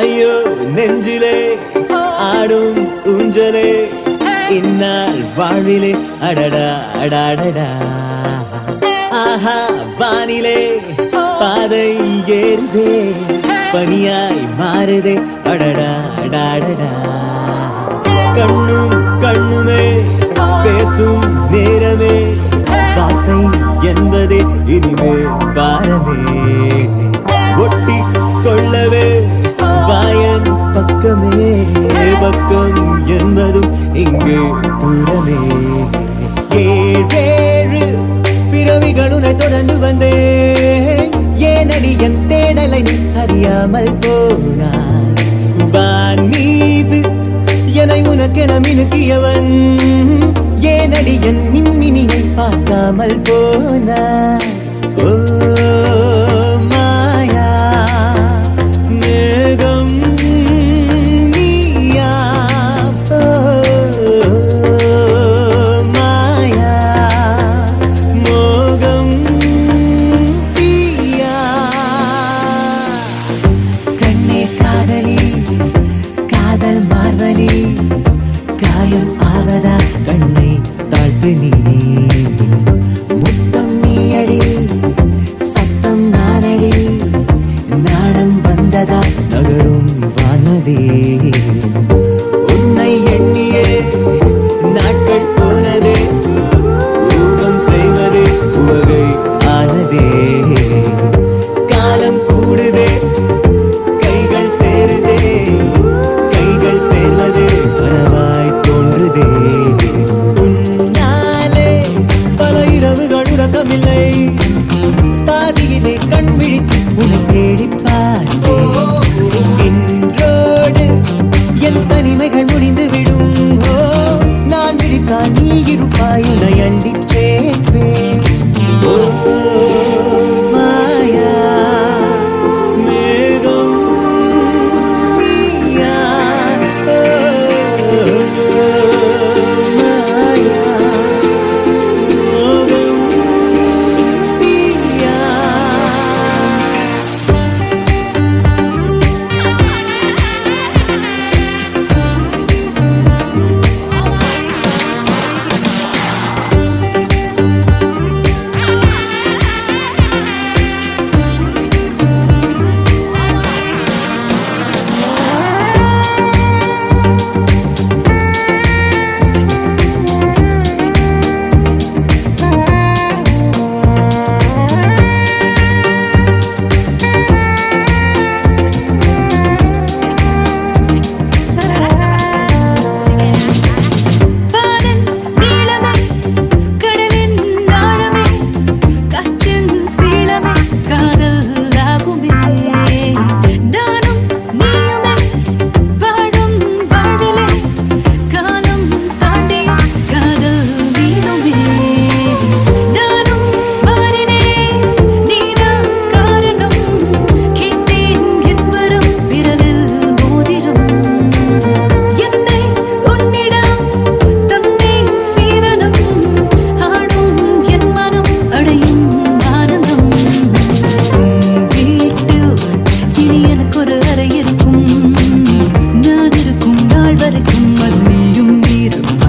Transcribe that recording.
ஐயோ நெஞ்சிலே ஆடும் ஊஞ்சலே. இந்நாள் வாழ்விலே அடடா அடாடடா. ஆஹா வானிலே பாதை ஏறுதே. பனியாய் மாறுதே. அடடா அடாடடா. கண்ணும் கண்ணுமே பேசும் நேரமே. வார்த்தை என்பதே இனிமே பாரமே. பக்கமே பக்கம் என்பதும் இங்கு தூரமே. ஏழேழு பிறவிகளுனை தொடர்ந்து வந்தேன். ஏனடி என் தேடலை அறியாமல் போனாய். வான் மீது என்னை உனக்கென மினுக்கியவன். ஏனடி என் மின்மினியை பார்க்காமல் போனாய். ஓ you need a